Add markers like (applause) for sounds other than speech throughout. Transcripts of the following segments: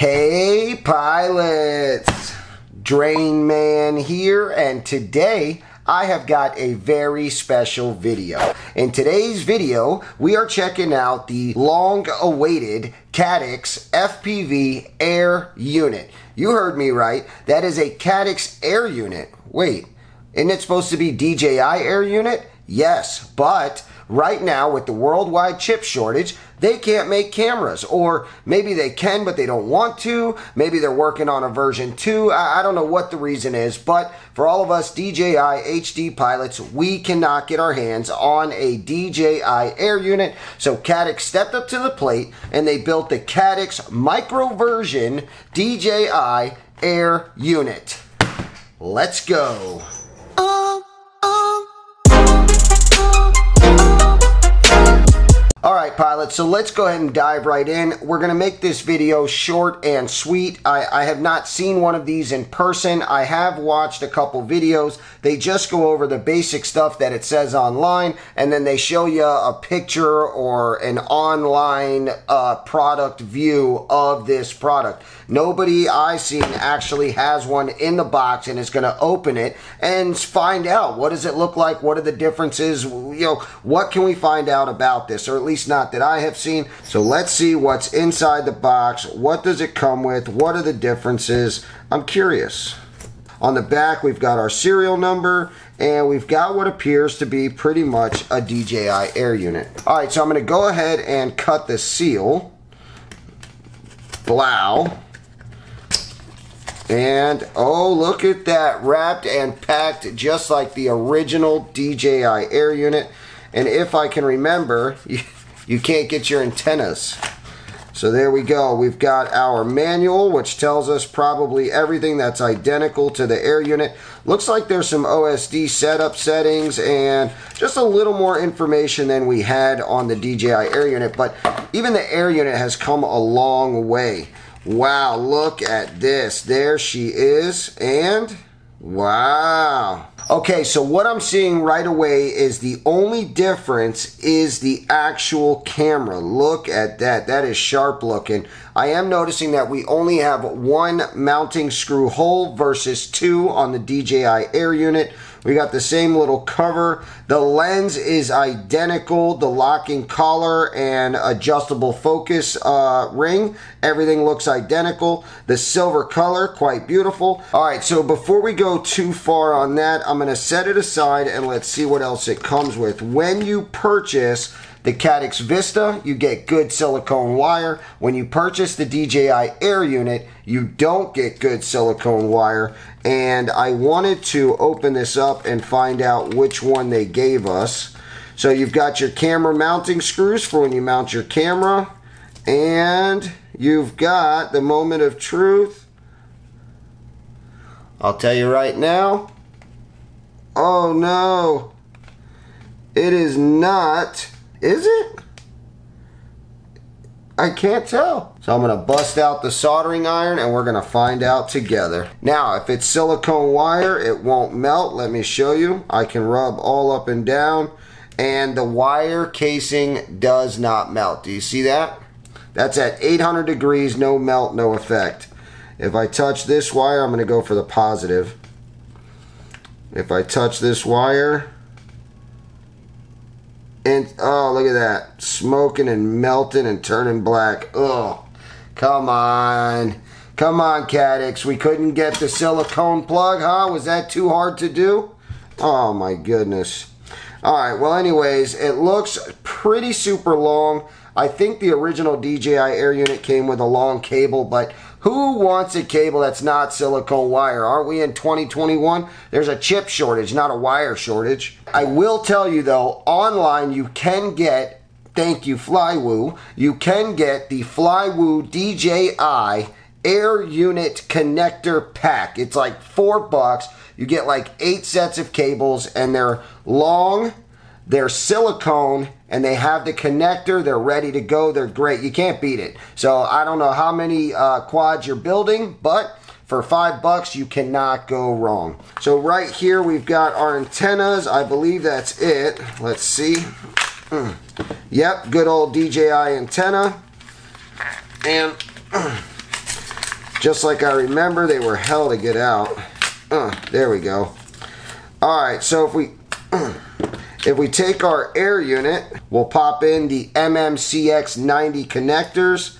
Hey pilots! Drain Man here and today I have got a very special video. In today's video, we are checking out the long-awaited Caddx FPV Air Unit. You heard me right. That is a Caddx Air Unit. Wait, isn't it supposed to be DJI Air Unit? Yes, but right now with the worldwide chip shortage, they can't make cameras. Or maybe they can, but they don't want to. Maybe they're working on a version 2. I, don't know what the reason is, but for all of us DJI HD pilots, we cannot get our hands on a DJI Air unit. So Caddx stepped up to the plate and they built the Caddx micro version DJI Air unit. Let's go. All right, pilots, so let's go ahead and dive right in. We're going to make this video short and sweet. I, I, have not seen one of these in person. I have watched a couple videos. They just go over the basic stuff that it says online, and then they show you a picture or an online uh, product view of this product. Nobody I've seen actually has one in the box and is going to open it and find out what does it look like, what are the differences, you know, what can we find out about this, or at least not that I have seen. So let's see what's inside the box. What does it come with? What are the differences? I'm curious. On the back, we've got our serial number, and we've got what appears to be pretty much a DJI Air unit. All right, so I'm gonna go ahead and cut the seal. Blow. And, oh, look at that, wrapped and packed just like the original DJI Air unit. And if I can remember, (laughs) you can't get your antennas. So there we go. We've got our manual, which tells us probably everything that's identical to the air unit. Looks like there's some OSD setup settings and just a little more information than we had on the DJI air unit. But even the air unit has come a long way. Wow, look at this. There she is. And wow. Okay, so what I'm seeing right away is the only difference is the actual camera. Look at that. That is sharp looking. I am noticing that we only have one mounting screw hole versus two on the DJI Air unit. We got the same little cover. The lens is identical. The locking collar and adjustable focus uh, ring, everything looks identical. The silver color, quite beautiful. All right, so before we go too far on that, I'm gonna set it aside and let's see what else it comes with. When you purchase the Caddx Vista, you get good silicone wire. When you purchase the DJI Air unit, you don't get good silicone wire. And I wanted to open this up and find out which one they gave us. So you've got your camera mounting screws for when you mount your camera. And you've got the moment of truth. I'll tell you right now. Oh no. It is not is it? I can't tell. So I'm gonna bust out the soldering iron and we're gonna find out together. Now, if it's silicone wire, it won't melt. Let me show you. I can rub all up and down and the wire casing does not melt. Do you see that? That's at 800 degrees, no melt, no effect. If I touch this wire, I'm gonna go for the positive. If I touch this wire, and oh, look at that. Smoking and melting and turning black. Oh, come on. Come on, Caddx. We couldn't get the silicone plug, huh? Was that too hard to do? Oh, my goodness. All right, well, anyways, it looks pretty super long. I think the original DJI Air unit came with a long cable, but who wants a cable that's not silicone wire? Aren't we in 2021? There's a chip shortage, not a wire shortage. I will tell you though, online you can get, thank you Flywoo, you can get the Flywoo DJI air unit connector pack. It's like four bucks. You get like eight sets of cables and they're long, they're silicone and they have the connector. They're ready to go. They're great. You can't beat it. So I don't know how many uh, quads you're building, but for five bucks, you cannot go wrong. So right here, we've got our antennas. I believe that's it. Let's see. Mm. Yep, good old DJI antenna. And (clears throat) just like I remember. They were hell to get out. Uh, there we go. All right, so if we (clears throat) if we take our air unit, we'll pop in the MMCX90 connectors.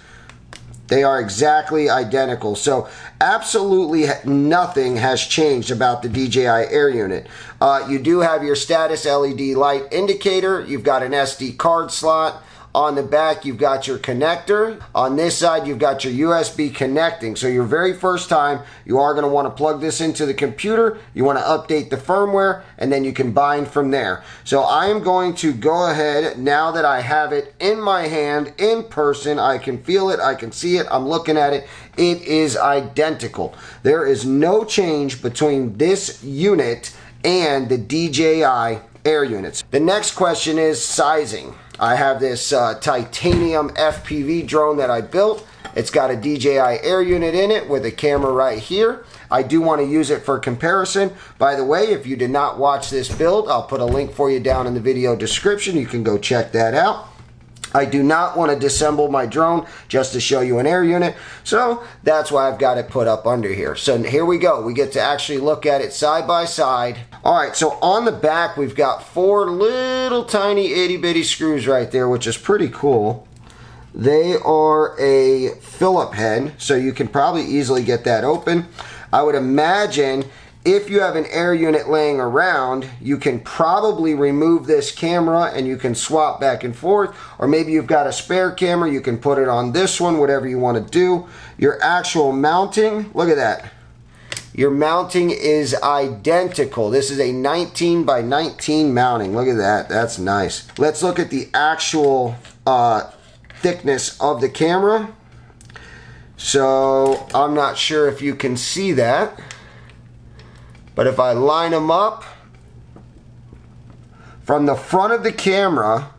They are exactly identical. So absolutely nothing has changed about the DJI Air unit. Uh, you do have your status LED light indicator. You've got an SD card slot. On the back, you've got your connector. On this side, you've got your USB connecting. So your very first time, you are going to want to plug this into the computer. You want to update the firmware, and then you can bind from there. So I am going to go ahead, now that I have it in my hand, in person, I can feel it, I can see it, I'm looking at it. It is identical. There is no change between this unit and the DJI Air units. The next question is sizing. I have this uh, titanium FPV drone that I built. It's got a DJI Air unit in it with a camera right here. I do want to use it for comparison. By the way, if you did not watch this build, I'll put a link for you down in the video description. You can go check that out. I do not want to disassemble my drone just to show you an air unit. So that's why I've got it put up under here. So here we go. We get to actually look at it side by side. All right, so on the back, we've got four little tiny itty bitty screws right there, which is pretty cool. They are a Phillip head, so you can probably easily get that open. I would imagine if you have an air unit laying around, you can probably remove this camera and you can swap back and forth. Or maybe you've got a spare camera, you can put it on this one, whatever you want to do. Your actual mounting, look at that. Your mounting is identical. This is a 19 by 19 mounting. Look at that. That's nice. Let's look at the actual uh, thickness of the camera. So I'm not sure if you can see that. But if I line them up from the front of the camera,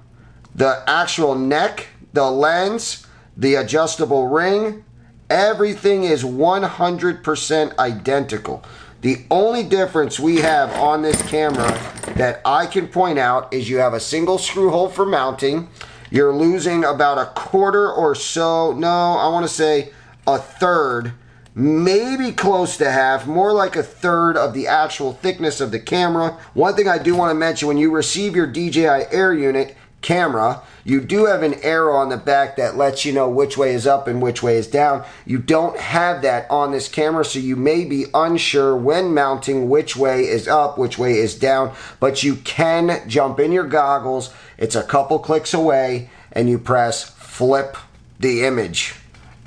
the actual neck, the lens, the adjustable ring, everything is 100% identical. The only difference we have on this camera that I can point out is you have a single screw hole for mounting. You're losing about a quarter or so, no, I want to say a third maybe close to half, more like a third of the actual thickness of the camera. One thing I do want to mention when you receive your DJI Air unit camera, you do have an arrow on the back that lets you know which way is up and which way is down. You don't have that on this camera, so you may be unsure when mounting which way is up, which way is down, but you can jump in your goggles. It's a couple clicks away, and you press flip the image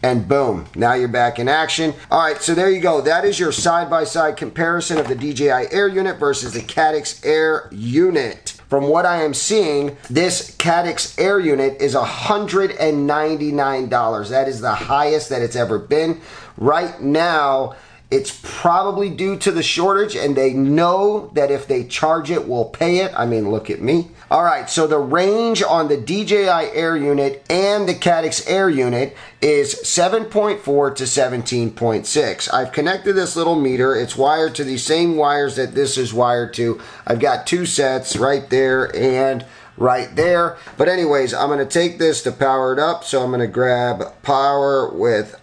and boom, now you're back in action. All right, so there you go. That is your side-by-side -side comparison of the DJI Air unit versus the Caddx Air unit. From what I am seeing, this Caddx Air unit is $199. That is the highest that it's ever been. Right now, it's probably due to the shortage, and they know that if they charge it, we'll pay it. I mean, look at me. All right, so the range on the DJI Air unit and the Caddx Air unit is 7.4 to 17.6. I've connected this little meter. It's wired to the same wires that this is wired to. I've got two sets right there and right there. But anyways, I'm going to take this to power it up. So I'm going to grab power with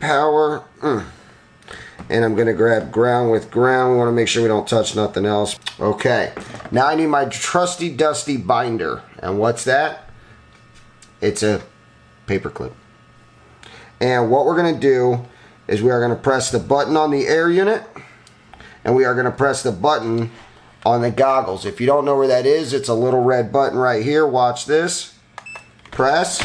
power. Mm and I'm gonna grab ground with ground. We wanna make sure we don't touch nothing else. Okay, now I need my trusty dusty binder. And what's that? It's a paper clip. And what we're gonna do is we are gonna press the button on the air unit and we are gonna press the button on the goggles. If you don't know where that is, it's a little red button right here. Watch this. Press,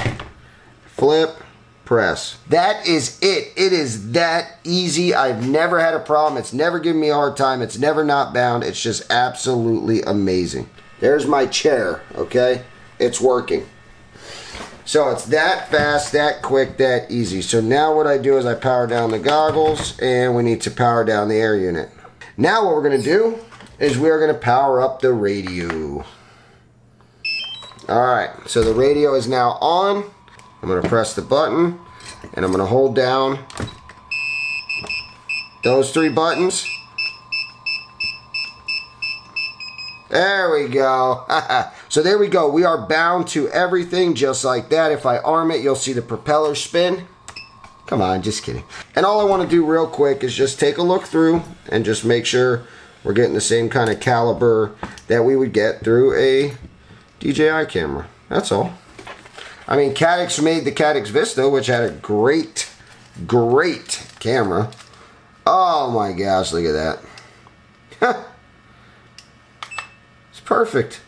flip, press. That is it. It is that easy. I've never had a problem. It's never given me a hard time. It's never not bound. It's just absolutely amazing. There's my chair, okay? It's working. So it's that fast, that quick, that easy. So now what I do is I power down the goggles and we need to power down the air unit. Now what we're going to do is we're going to power up the radio. Alright, so the radio is now on. I'm going to press the button and I'm going to hold down those three buttons. There we go. (laughs) so there we go. We are bound to everything just like that. If I arm it, you'll see the propeller spin. Come on, just kidding. And all I want to do real quick is just take a look through and just make sure we're getting the same kind of caliber that we would get through a DJI camera. That's all. I mean, Caddx made the Caddx Vista, which had a great, great camera. Oh my gosh, look at that. (laughs) it's perfect.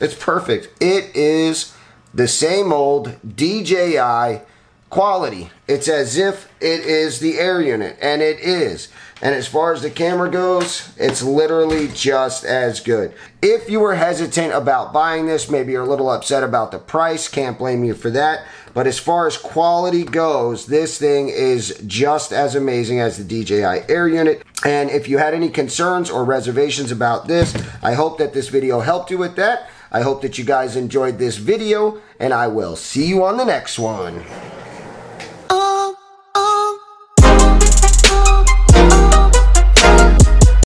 It's perfect. It is the same old DJI quality. It's as if it is the air unit, and it is. And as far as the camera goes, it's literally just as good. If you were hesitant about buying this, maybe you're a little upset about the price, can't blame you for that. But as far as quality goes, this thing is just as amazing as the DJI Air unit. And if you had any concerns or reservations about this, I hope that this video helped you with that. I hope that you guys enjoyed this video, and I will see you on the next one.